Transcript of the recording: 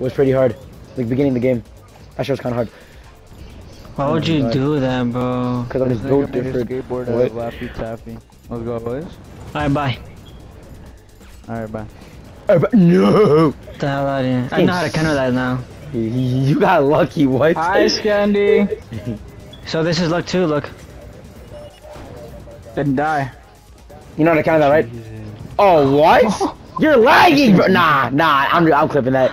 was pretty hard. Like beginning of the game. That shit was kind of hard. Why would you do that, bro? Because I'm just built different. skateboard What? Taffy. Let's go, boys. Alright, bye. Alright, bye. Uh, but No! Get the hell out of here. I know how to counter that now. You got lucky, what? Hi, Scandy. So this is luck too, Look. Didn't die. You know how to counter that, right? Oh, what? You're lagging, bro. Nah, nah, I'm, I'm clipping that.